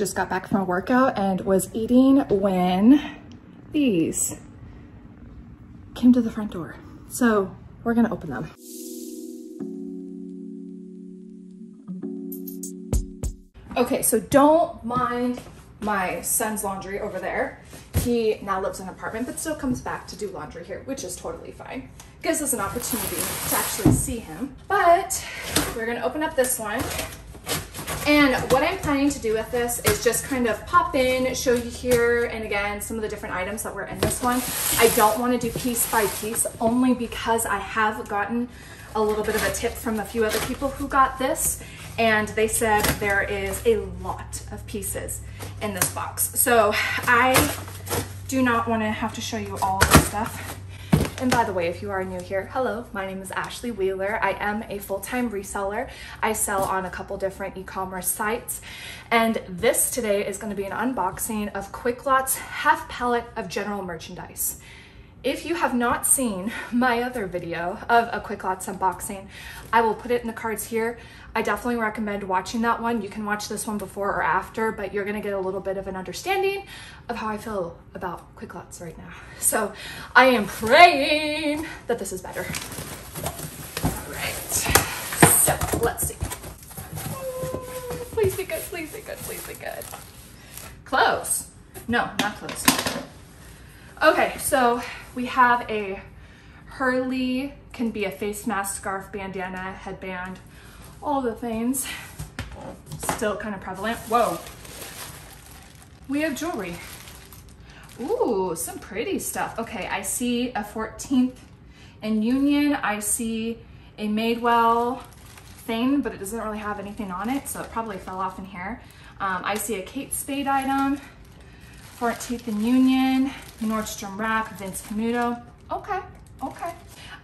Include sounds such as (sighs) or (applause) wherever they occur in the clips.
just got back from a workout and was eating when these came to the front door. So we're gonna open them. Okay, so don't mind my son's laundry over there. He now lives in an apartment, but still comes back to do laundry here, which is totally fine. Gives us an opportunity to actually see him. But we're gonna open up this one. And what I'm planning to do with this is just kind of pop in, show you here, and again, some of the different items that were in this one. I don't wanna do piece by piece, only because I have gotten a little bit of a tip from a few other people who got this and they said there is a lot of pieces in this box. So I do not want to have to show you all this stuff. And by the way, if you are new here, hello, my name is Ashley Wheeler. I am a full-time reseller. I sell on a couple different e-commerce sites. And this today is gonna be an unboxing of Quicklotz half pallet of general merchandise. If you have not seen my other video of a Quicklotz unboxing, I will put it in the cards here. I definitely recommend watching that one. You can watch this one before or after, but you're gonna get a little bit of an understanding of how I feel about Quicklotz right now. So I am praying that this is better. All right, so let's see. Please be good, please be good, please be good. Close. No, not close. Okay, so we have a Hurley, can be a face mask, scarf, bandana, headband, all the things. Still kind of prevalent. Whoa. We have jewelry. Ooh, some pretty stuff. Okay, I see a 14th and Union. I see a Madewell thing, but it doesn't really have anything on it, so it probably fell off in here. Um, I see a Kate Spade item, 14th and Union, Nordstrom Rack, Vince Camuto. Okay, okay.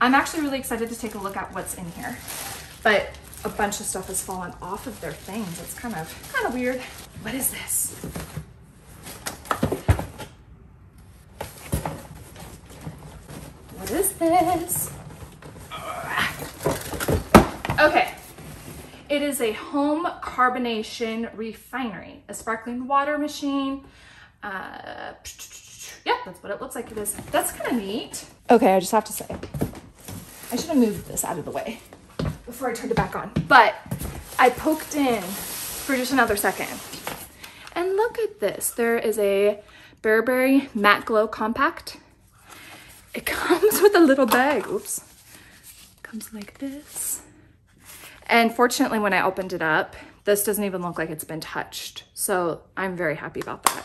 I'm actually really excited to take a look at what's in here, but a bunch of stuff has fallen off of their things. It's kind of, kind of weird. What is this? What is this? Okay. It is a home carbonation refinery, a sparkling water machine. Uh, yeah, that's what it looks like it is. That's kind of neat. Okay, I just have to say, I should have moved this out of the way before I turned it back on. But I poked in for just another second. And look at this. There is a Burberry Matte Glow Compact. It (laughs) comes with a little bag. Oops. Comes like this. And fortunately, when I opened it up, this doesn't even look like it's been touched. So I'm very happy about that.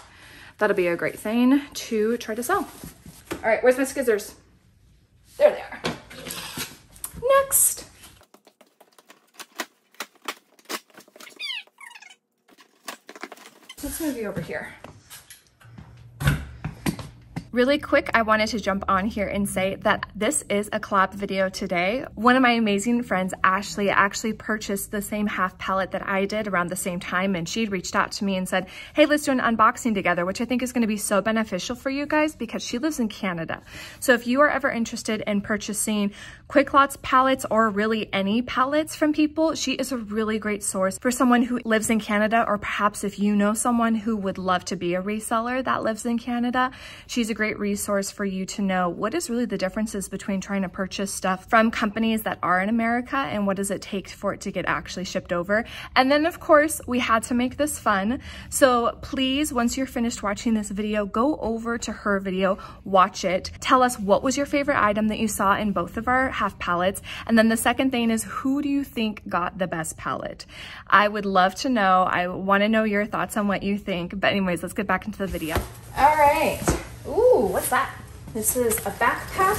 That'll be a great thing to try to sell. All right, where's my scissors? There they are. Next. Let's move you over here. Really quick, I wanted to jump on here and say that this is a collab video today. One of my amazing friends, Ashley, actually purchased the same half palette that I did around the same time and she'd reached out to me and said, hey, let's do an unboxing together, which I think is gonna be so beneficial for you guys because she lives in Canada. So if you are ever interested in purchasing Quicklotz pallets or really any palettes from people, she is a really great source for someone who lives in Canada or perhaps if you know someone who would love to be a reseller that lives in Canada, she's a great resource for you to know what is really the differences between trying to purchase stuff from companies that are in America and what does it take for it to get actually shipped over. And then of course, we had to make this fun. So please, once you're finished watching this video, go over to her video, watch it. Tell us what was your favorite item that you saw in both of our half palettes. And then the second thing is who do you think got the best palette? I would love to know. I wanna know your thoughts on what you think. But anyways, let's get back into the video. All right. Ooh, what's that? This is a backpack.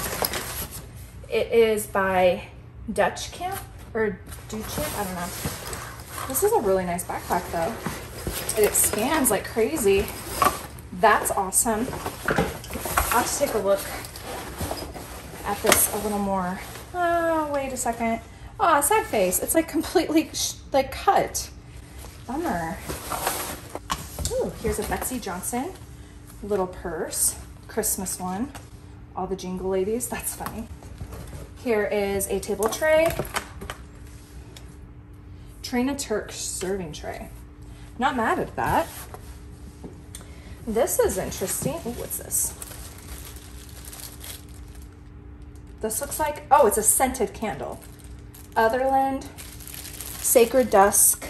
It is by Dutch Camp or Duce, I don't know. This is a really nice backpack though. It expands like crazy. That's awesome. I'll have to take a look at this a little more. Oh, wait a second. Ah, oh, sad face. It's like completely like cut. Bummer. Ooh, here's a Betsey Johnson little purse, Christmas one. All the jingle ladies, that's funny. Here is a table tray. Trina Turk serving tray. Not mad at that. This is interesting. Ooh, what's this? This looks like, oh, it's a scented candle. Otherland Sacred Dusk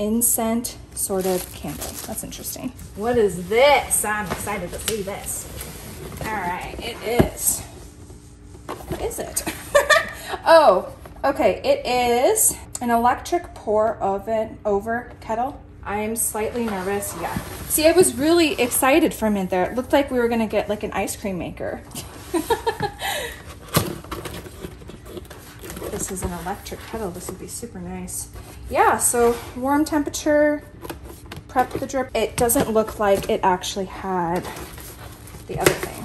Incense sort of candle. That's interesting. What is this? I'm excited to see this. All right, it is. What is it? (laughs) oh, okay. It is an electric pour oven over kettle. I am slightly nervous. Yeah. See, I was really excited for a minute there. It looked like we were going to get like an ice cream maker. (laughs) this is an electric kettle. This would be super nice. Yeah, so warm temperature, prep the drip. It doesn't look like it actually had the other thing,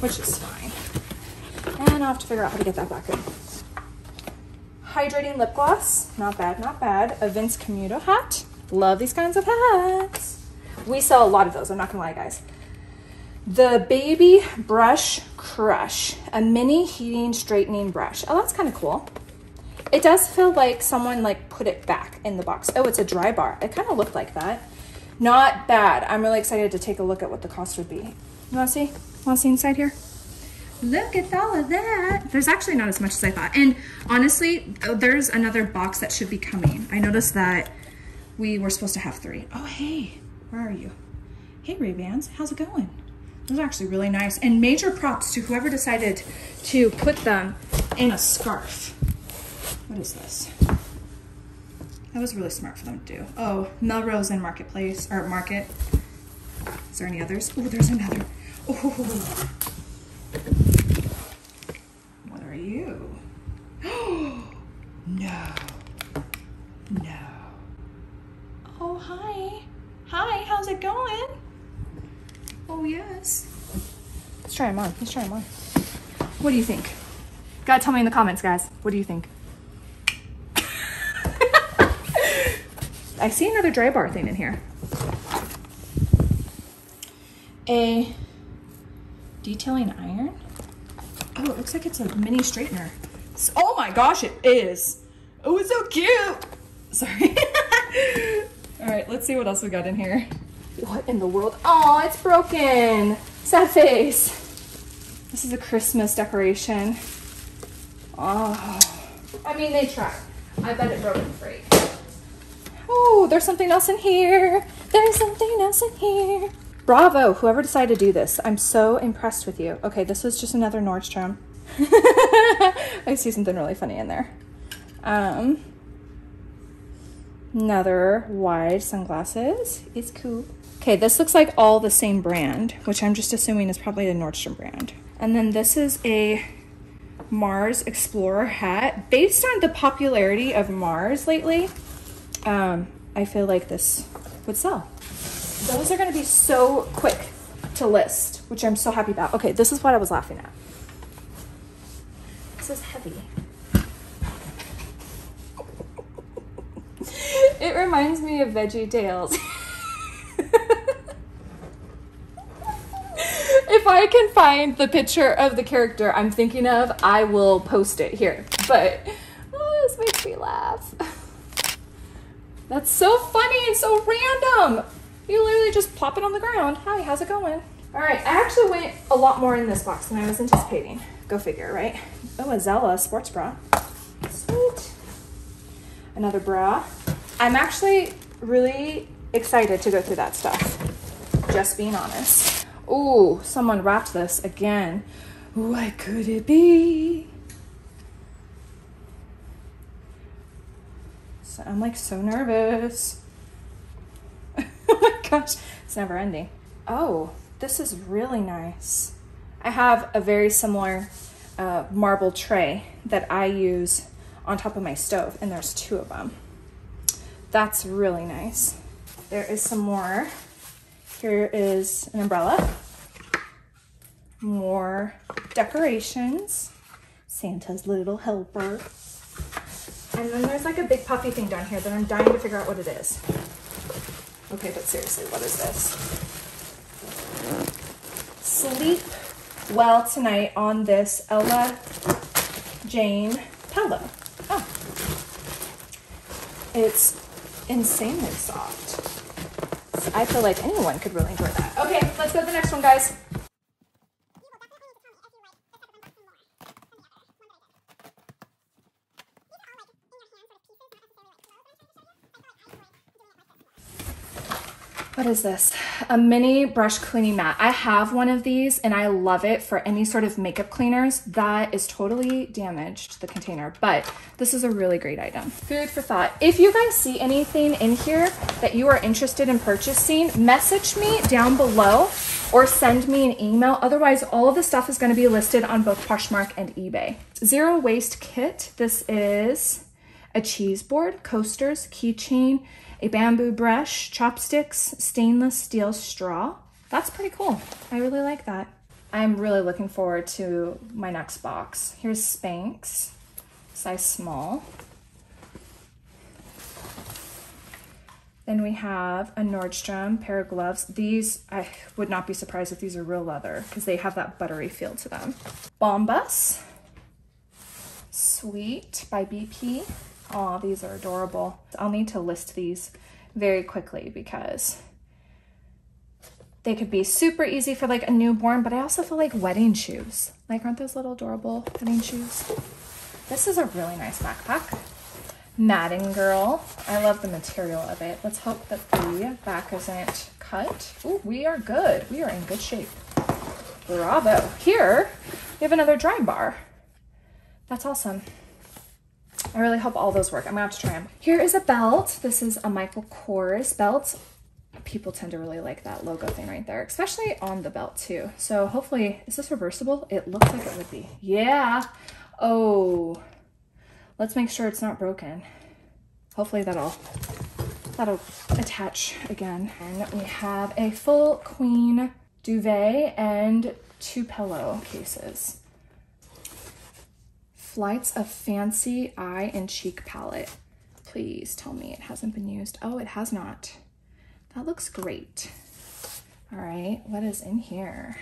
which is fine. And I'll have to figure out how to get that back in. Hydrating lip gloss, not bad, not bad. A Vince Camuto hat. Love these kinds of hats. We sell a lot of those, I'm not gonna lie, guys. The Baby Brush Crush, a mini heating straightening brush. Oh, that's kind of cool. It does feel like someone like put it back in the box. Oh, it's a Drybar. It kind of looked like that. Not bad. I'm really excited to take a look at what the cost would be. You wanna see? Wanna see inside here? Look at all of that. There's actually not as much as I thought. And honestly, oh, there's another box that should be coming. I noticed that we were supposed to have three. Oh, hey, where are you? Hey, Ray-Bans, how's it going? Those are actually really nice. And major props to whoever decided to put them in a scarf. What is this? That was really smart for them to do. Oh, Melrose and Marketplace, or Market. Is there any others? Oh, there's another. Oh, what are you? (gasps) no, no. Oh, hi. Hi, how's it going? Oh, yes. Let's try them on. Let's try them on. What do you think? Gotta tell me in the comments, guys. What do you think? I see another Drybar thing in here. A detailing iron. Oh, it looks like it's a mini straightener. Oh my gosh, it is. Oh, it's so cute. Sorry. (laughs) All right, let's see what else we got in here. What in the world? Oh, it's broken. Sad face. This is a Christmas decoration. Oh, I mean, they tried. I bet it broke in free. Oh, there's something else in here. There's something else in here. Bravo, whoever decided to do this. I'm so impressed with you. Okay, this was just another Nordstrom. (laughs) I see something really funny in there. Um, another wide sunglasses. It's cool. Okay, this looks like all the same brand, which I'm just assuming is probably the Nordstrom brand. And then this is a Mars Explorer hat. Based on the popularity of Mars lately, um, I feel like this would sell. Those are gonna be so quick to list, which I'm so happy about. Okay, this is what I was laughing at. This is heavy. it reminds me of VeggieTales. if I can find the picture of the character I'm thinking of, I will post it here. But oh, this makes me laugh. That's so funny and so random. You literally just plop it on the ground. Hi, how's it going? All right, I actually went a lot more in this box than I was anticipating. Go figure, right? Oh, a Zella sports bra. Sweet. Another bra. I'm actually really excited to go through that stuff. Just being honest. Oh, someone wrapped this again. What could it be? I'm like so nervous. (laughs) oh my gosh, it's never ending. Oh, this is really nice. I have a very similar uh, marble tray that I use on top of my stove, and there's two of them. That's really nice. There is some more. Here is an umbrella. More decorations. Santa's little helper. And then there's like a big puffy thing down here that I'm dying to figure out what it is. Okay, but seriously, what is this? Sleep well tonight on this Ella Jane pillow. Oh. It's insanely soft. I feel like anyone could really enjoy that. Okay, let's go to the next one, guys. What is this? A mini brush cleaning mat. I have one of these and I love it for any sort of makeup cleaners. That is totally damaged, the container, but this is a really great item. Food for thought. If you guys see anything in here that you are interested in purchasing, message me down below or send me an email. Otherwise, all of the stuff is gonna be listed on both Poshmark and eBay. Zero waste kit. This is a cheese board, coasters, keychain, a bamboo brush, chopsticks, stainless steel straw. That's pretty cool. I really like that. I'm really looking forward to my next box. Here's Spanx, size small. Then we have a Nordstrom pair of gloves. These, I would not be surprised if these are real leather because they have that buttery feel to them. Bombas, Sweet by BP. Oh, these are adorable. I'll need to list these very quickly because they could be super easy for like a newborn, but I also feel like wedding shoes. Like, aren't those little adorable wedding shoes? This is a really nice backpack. Matting Girl. I love the material of it. Let's hope that the back isn't cut. Oh, we are good. We are in good shape. Bravo. Here, we have another Drybar. That's awesome. I really hope all those work. I'm gonna have to try them. Here is a belt. This is a Michael Kors belt. People tend to really like that logo thing right there, especially on the belt too. So hopefully, is this reversible? It looks like it would be. Yeah. Oh, let's make sure it's not broken. Hopefully that'll, that'll attach again. And we have a full queen duvet and two pillow cases. Flights of Fancy Eye and Cheek Palette. Please tell me it hasn't been used. Oh, it has not. That looks great. All right, what is in here?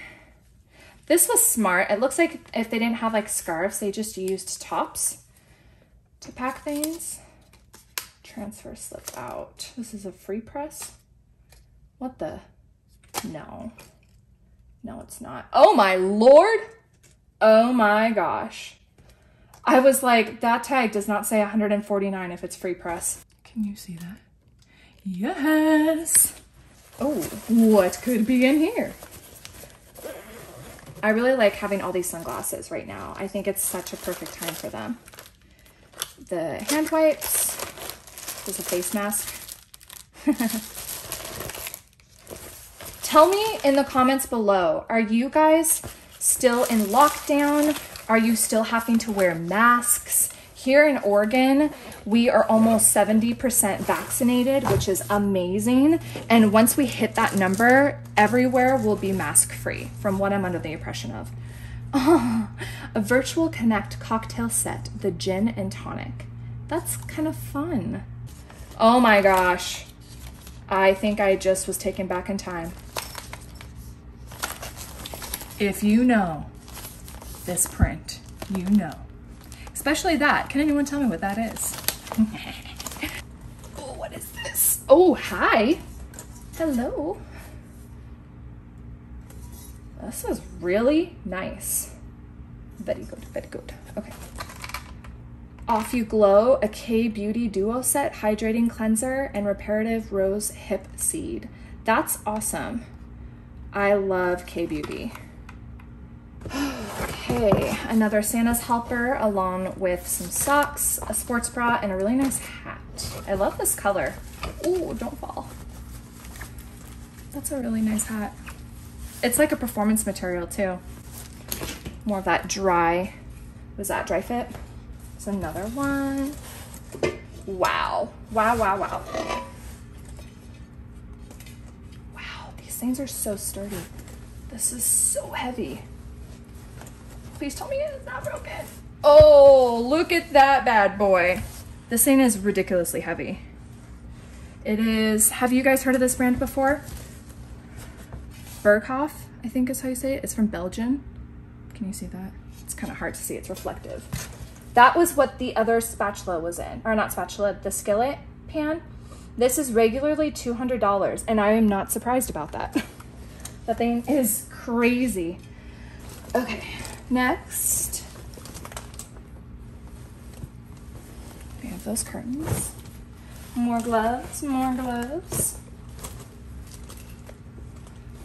This was smart. It looks like if they didn't have like scarves, they just used tops to pack things. Transfer slip out. This is a free press. What the? No. No, it's not. Oh my lord. Oh my gosh. I was like, that tag does not say 149 if it's free press. Can you see that? Yes. Oh, what could be in here? I really like having all these sunglasses right now. I think it's such a perfect time for them. The hand wipes. There's a face mask. (laughs) Tell me in the comments below, are you guys still in lockdown? Are you still having to wear masks? Here in Oregon, we are almost 70% vaccinated, which is amazing. And once we hit that number, everywhere will be mask free, from what I'm under the impression of. Oh, (laughs) a virtual connect cocktail set, the gin and tonic. That's kind of fun. Oh my gosh. I think I just was taken back in time. If you know this print, you know. Especially that. Can anyone tell me what that is? (laughs) oh, what is this? Oh, hi. Hello. This is really nice. Very good, very good. Okay. Off You Glow, a K-Beauty Duo Set Hydrating Cleanser and Reparative Rose Hip Seed. That's awesome. I love K-Beauty. Okay, another Santa's helper along with some socks, a sports bra, and a really nice hat. I love this color. Oh, don't fall. That's a really nice hat. It's like a performance material too. More of that dry, was that dry fit? There's another one. Wow, wow, wow, wow. Wow, these things are so sturdy. This is so heavy. Please tell me it's not broken. Oh, look at that bad boy. This thing is ridiculously heavy. It is, have you guys heard of this brand before? Berghoff, I think is how you say it. It's from Belgium. Can you see that? It's kind of hard to see, it's reflective. That was what the other spatula was in, or not spatula, the skillet pan. This is regularly $200 and I am not surprised about that. (laughs) that thing is crazy. Okay, next. We have those curtains. More gloves, more gloves.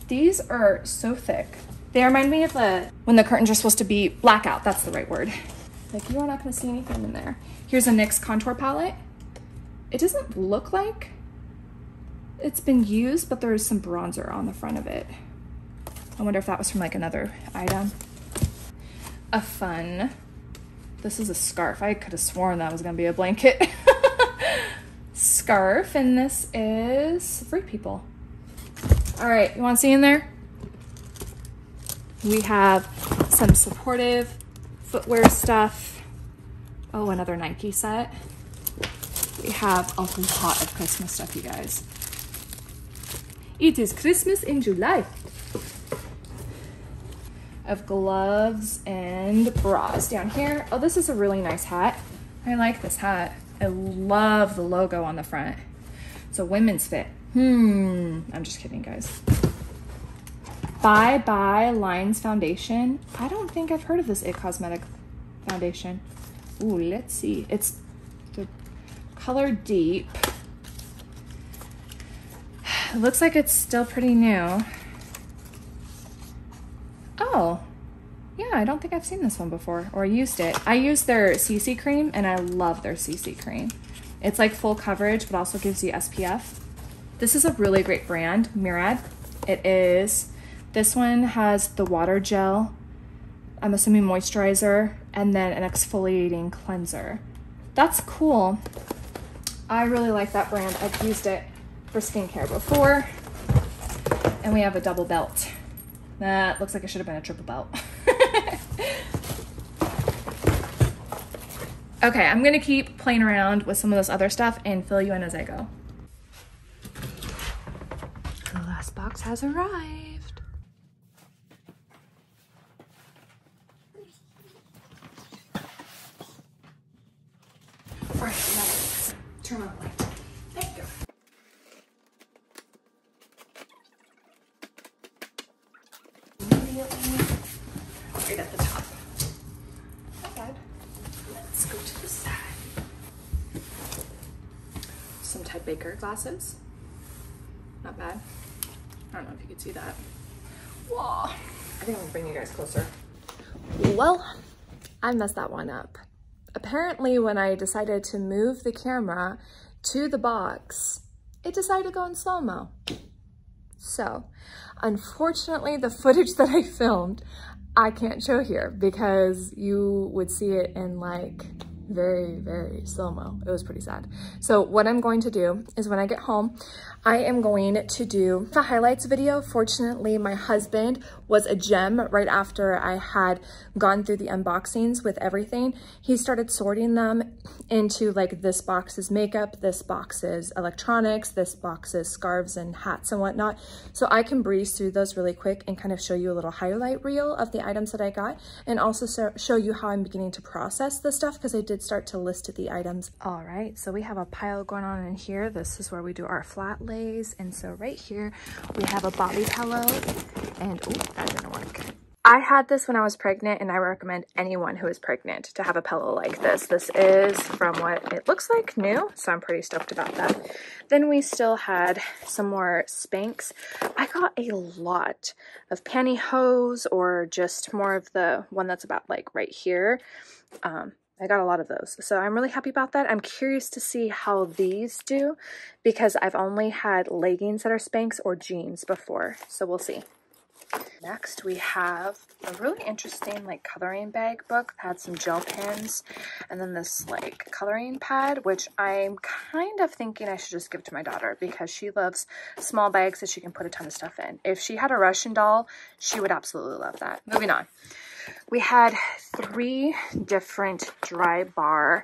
These are so thick. They remind me of the, when the curtains are supposed to be blackout, that's the right word. Like you are not gonna see anything in there. Here's a NYX contour palette. It doesn't look like it's been used, but there's some bronzer on the front of it. I wonder if that was from like another item. A fun, this is a scarf. I could have sworn that was gonna be a blanket. (laughs) scarf, and this is Free People. All right, you want to see in there? We have some supportive footwear stuff. Oh, another Nike set. We have a whole lot of Christmas stuff, you guys. It is Christmas in July. Of gloves and bras down here. Oh, this is a really nice hat. I like this hat. I love the logo on the front. It's a women's fit. Hmm, I'm just kidding, guys. Bye Bye Lines Foundation. I don't think I've heard of this It Cosmetic foundation. Ooh, let's see. It's the color deep. (sighs) It looks like it's still pretty new. Oh, yeah, I don't think I've seen this one before or used it. I used their CC cream and I love their CC cream. It's like full coverage, but also gives you SPF. This is a really great brand, Murad. It is, this one has the water gel, I'm assuming moisturizer, and then an exfoliating cleanser. That's cool. I really like that brand. I've used it for skincare before. And we have a double belt. That looks like it should have been a triple belt. (laughs) okay, I'm gonna keep playing around with some of this other stuff and fill you in as I go. The last box has arrived. All right, now turn on the light. Thank you. Right at the top. Not bad. Let's go to the side. Some Ted Baker glasses. Not bad. I don't know if you can see that. Whoa. I think I'm gonna bring you guys closer. Well, I messed that one up. Apparently when I decided to move the camera to the box, it decided to go in slow-mo. So, unfortunately, the footage (laughs) that I filmed, I can't show here because you would see it in like very, very slow-mo. It was pretty sad. So what I'm going to do is when I get home, I am going to do the highlights video. Fortunately, my husband was a gem right after I had gone through the unboxings with everything. He started sorting them into like this box is makeup, this box is electronics, this box is scarves and hats and whatnot. So I can breeze through those really quick and kind of show you a little highlight reel of the items that I got and also show you how I'm beginning to process the stuff because I did start to list the items. All right, so we have a pile going on in here. This is where we do our flat lays. And so right here, we have a Boppy pillow and, oh, that didn't work. I had this when I was pregnant and I recommend anyone who is pregnant to have a pillow like this. This is from what it looks like new, so I'm pretty stoked about that. Then we still had some more Spanx. I got a lot of pantyhose or just more of the one that's about like right here. Um, I got a lot of those. So I'm really happy about that. I'm curious to see how these do because I've only had leggings that are Spanx or jeans before. So we'll see. Next, we have a really interesting like coloring bag book. Had some gel pens and then this like coloring pad, which I'm kind of thinking I should just give to my daughter because she loves small bags that she can put a ton of stuff in. If she had a Russian doll, she would absolutely love that. Moving on we had three different Drybar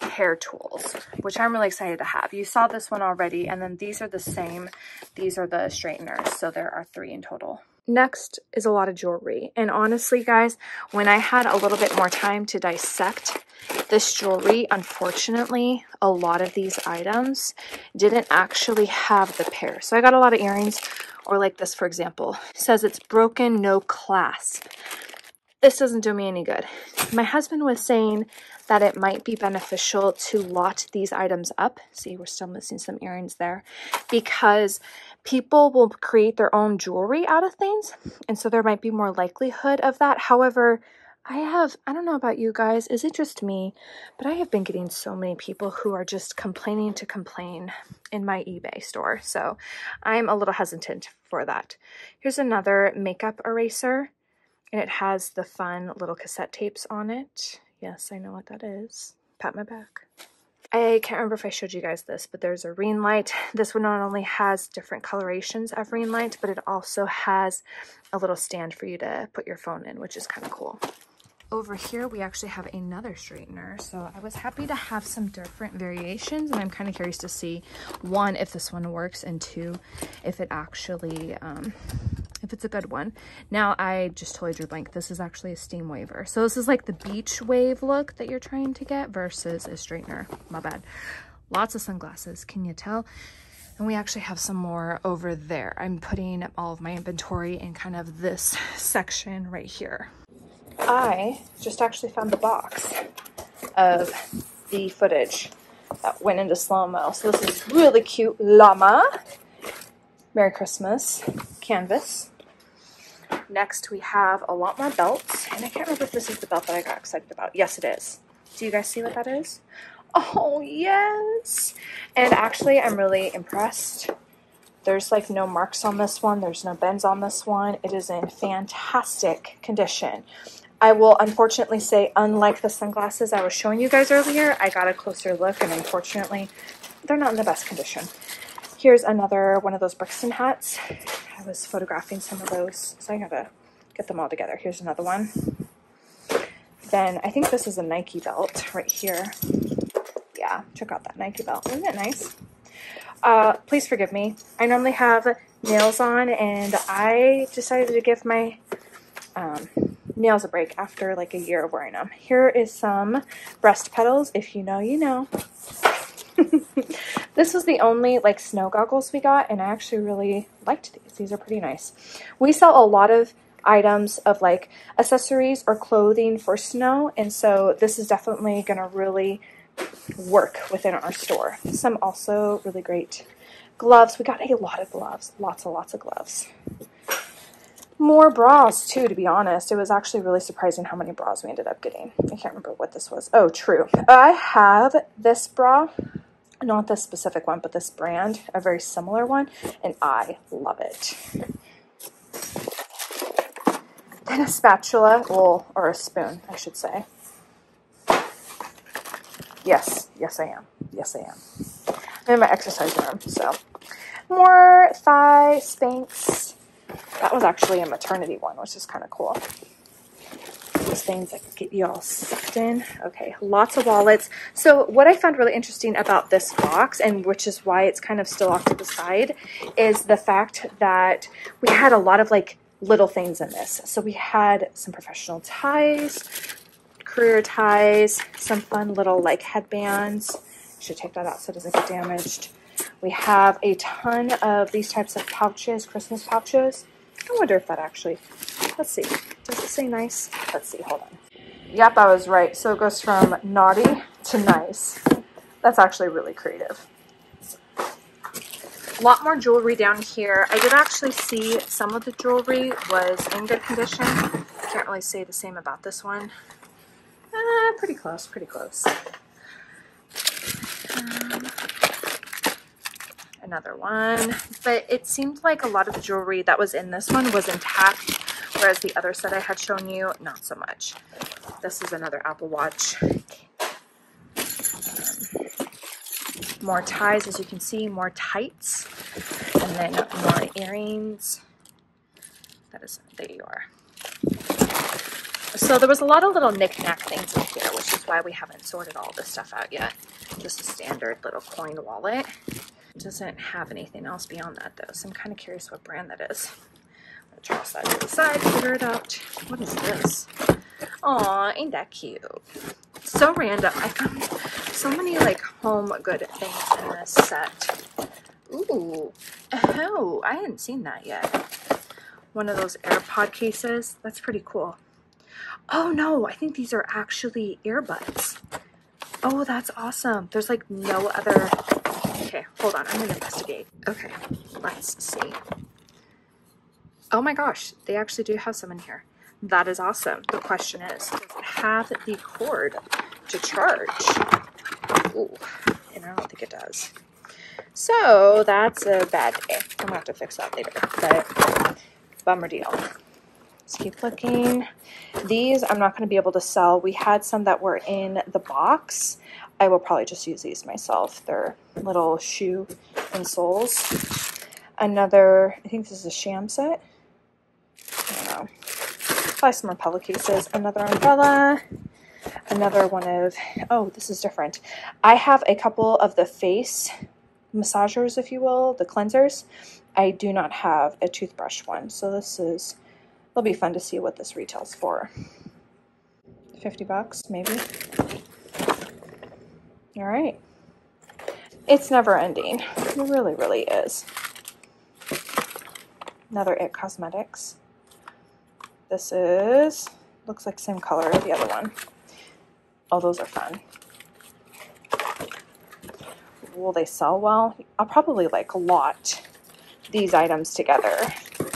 hair tools, which I'm really excited to have. You saw this one already, and then these are the same. These are the straighteners, so there are three in total. next is a lot of jewelry. And honestly, guys, when I had a little bit more time to dissect this jewelry, unfortunately, a lot of these items didn't actually have the pair. So I got a lot of earrings, or like this, for example. It says it's broken, no clasp. This doesn't do me any good. My husband was saying that it might be beneficial to lot these items up. See, we're still missing some earrings there because people will create their own jewelry out of things. And so there might be more likelihood of that. However, I have, I don't know about you guys, is it just me? But I have been getting so many people who are just complaining to complain in my eBay store. So I'm a little hesitant for that. Here's another makeup eraser and it has the fun little cassette tapes on it. Yes, I know what that is. Pat my back. I can't remember if I showed you guys this, but there's a ring light. (laughs) This one not only has different colorations of ring light, but it also has a little stand for you to put your phone in, which is kind of cool. Over here, we actually have another straightener. So I was happy to have some different variations, and I'm kind of curious to see, one, if this one works, and two, if it actually um, if it's a good one. Now I just totally drew blank. This is actually a steam waver. So this is like the beach wave look that you're trying to get versus a straightener. My bad. Lots of sunglasses, can you tell? And we actually have some more over there. I'm putting all of my inventory in kind of this (laughs) section right here. I just actually found the box of the footage that went into slow-mo. So this is really cute llama. Merry Christmas canvas. Next, we have a lot more belts. And I can't remember if this is the belt that I got excited about. Yes, it is. Do you guys see what that is? Oh, yes. And actually, I'm really impressed. There's like no marks on this one. There's no bends on this one. It is in fantastic condition. I will unfortunately say, unlike the sunglasses I was showing you guys earlier, I got a closer look and unfortunately, they're not in the best condition. Here's another one of those Brixton hats. I was photographing some of those, so I gotta get them all together. Here's another one. Then I think this is a Nike belt right here. Yeah, check out that Nike belt. Isn't it nice? Uh, please forgive me. I normally have nails on and I decided to give my um, nails a break after like a year of wearing them. Here is some breast petals. If you know, you know. (laughs) this was the only like snow goggles we got and I actually really liked these. These are pretty nice. We sell a lot of items of like accessories or clothing for snow and so this is definitely going to really work within our store. Some also really great gloves. We got a lot of gloves, lots and lots of gloves. More bras too, to be honest. It was actually really surprising how many bras we ended up getting. I can't remember what this was. Oh, true. I have this bra not this specific one, but this brand, a very similar one, and I love it. Then a spatula, well, or a spoon, I should say. Yes, yes I am. Yes I am. I'm in my exercise room, so. More thigh Spanx. That was actually a maternity one, which is kind of cool those things that get you all sucked in. Okay, lots of wallets. So what I found really interesting about this box, and which is why it's kind of still off to the side, is the fact that we had a lot of like little things in this. So we had some professional ties, career ties, some fun little like headbands. Should take that out so it doesn't get damaged. We have a ton of these types of pouches, Christmas pouches. I wonder if that actually, let's see. Does it say nice? Let's see, hold on. Yep, I was right. So it goes from naughty to nice. That's actually really creative. A lot more jewelry down here. I did actually see some of the jewelry was in good condition. Can't really say the same about this one. Uh, pretty close, pretty close. Um, another one. But it seemed like a lot of the jewelry that was in this one was intact whereas the other set I had shown you, not so much. This is another Apple Watch. Um, more ties, as you can see, more tights, and then more earrings. That is, there you are. So there was a lot of little knickknack things in here, which is why we haven't sorted all this stuff out yet. Just a standard little coin wallet. It doesn't have anything else beyond that though, so I'm kind of curious what brand that is Toss that to the side, figure it out. What is this? Aw, ain't that cute? So random. I found so many like home good things in this set. Ooh, oh, I hadn't seen that yet. One of those AirPod cases. That's pretty cool. Oh no, I think these are actually earbuds. Oh, that's awesome. There's like no other. Hold on. I'm gonna investigate. Okay, let's see. Oh my gosh, they actually do have some in here. That is awesome. The question is, does it have the cord to charge? Ooh, and I don't think it does. So that's a bad day. I'm gonna have to fix that later, but bummer deal. Let's keep looking. These I'm not gonna be able to sell. We had some that were in the box. I will probably just use these myself. They're little shoe insoles. Another, I think this is a sham set. I don't know. Probably some more pillowcases. Another umbrella another one of, oh, this is different. I have a couple of the face massagers, if you will, the cleansers. I do not have a toothbrush one. So this is, it'll be fun to see what this retails for. 50 bucks, maybe. All right. It's never ending. It really, really is. Another It Cosmetics. This is, looks like same color as the other one. All those are fun will they sell well? I'll probably like a lot these items together.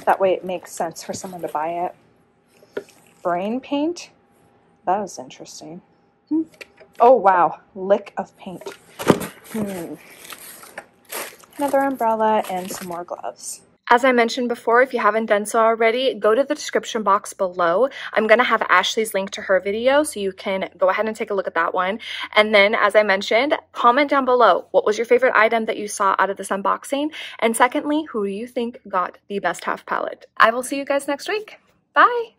That way it makes sense for someone to buy it. Brain paint? That was interesting. Hmm. Oh, wow. Lick of paint. Hmm. Another umbrella and some more gloves. As I mentioned before, if you haven't done so already, go to the description box below. I'm going to have Ashley's link to her video, so you can go ahead and take a look at that one. And then, as I mentioned, comment down below, what was your favorite item that you saw out of this unboxing? And secondly, who do you think got the best half palette? I will see you guys next week. Bye!